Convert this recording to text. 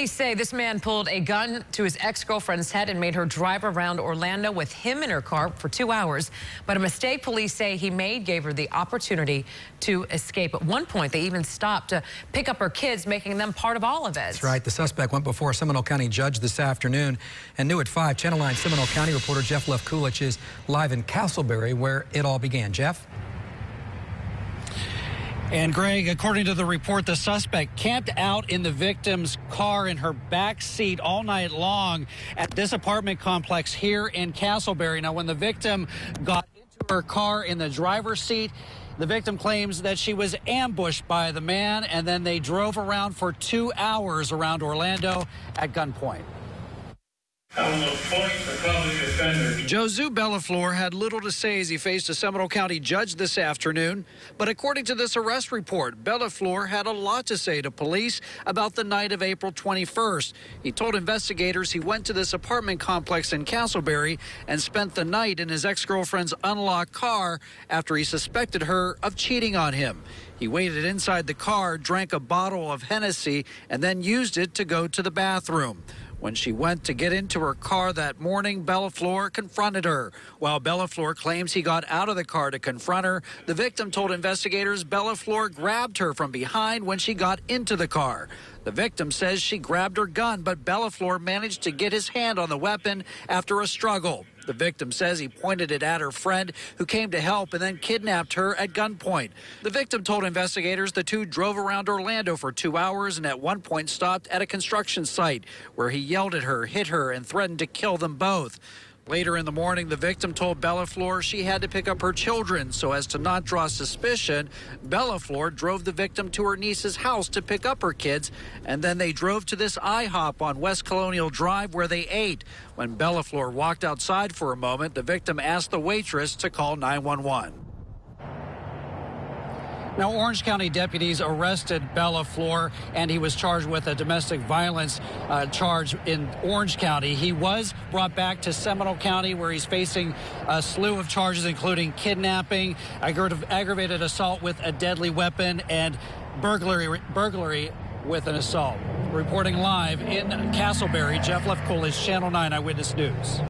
Police say this man pulled a gun to his ex-girlfriend's head and made her drive around Orlando with him in her car for two hours. But a mistake police say he made gave her the opportunity to escape. At one point, they even stopped to pick up her kids, making them part of all of it. That's right. The suspect went before a Seminole County judge this afternoon. And new at 5, Channel 9 Seminole County reporter Jeff Levkulich is live in Casselberry, where it all began. Jeff? And Greg, according to the report, the suspect camped out in the victim's car in her back seat all night long at this apartment complex here in Casselberry. Now, when the victim got into her car in the driver's seat, the victim claims that she was ambushed by the man, and then they drove around for two hours around Orlando at gunpoint. Josu Bellafleur had little to say as he faced a Seminole County judge this afternoon. But according to this arrest report, Bellafleur had a lot to say to police about the night of April 21st. He told investigators he went to this apartment complex in Casselberry and spent the night in his ex girlfriend's unlocked car after he suspected her of cheating on him. He waited inside the car, drank a bottle of Hennessy, and then used it to go to the bathroom. When she went to get into her car that morning, Bellaflor confronted her. While Bellaflor claims he got out of the car to confront her, the victim told investigators Bellaflor grabbed her from behind when she got into the car. The victim says she grabbed her gun, but Bellaflor managed to get his hand on the weapon after a struggle. The victim says he pointed it at her friend who came to help and then kidnapped her at gunpoint. The victim told investigators the two drove around Orlando for two hours and at one point stopped at a construction site where he yelled at her, hit her, and threatened to kill them both. Later in the morning, the victim told Bellaflor she had to pick up her children so as to not draw suspicion. Bellaflor drove the victim to her niece's house to pick up her kids, and then they drove to this IHOP on West Colonial Drive where they ate. When Bellaflor walked outside for a moment, the victim asked the waitress to call 911. Now, Orange County deputies arrested Bellafleur, and he was charged with a domestic violence uh, charge in Orange County. He was brought back to Seminole County, where he's facing a slew of charges, including kidnapping, aggravated assault with a deadly weapon, and burglary, burglary with an assault. Reporting live in Casselberry, Jeff Levkulich, Channel 9 Eyewitness News.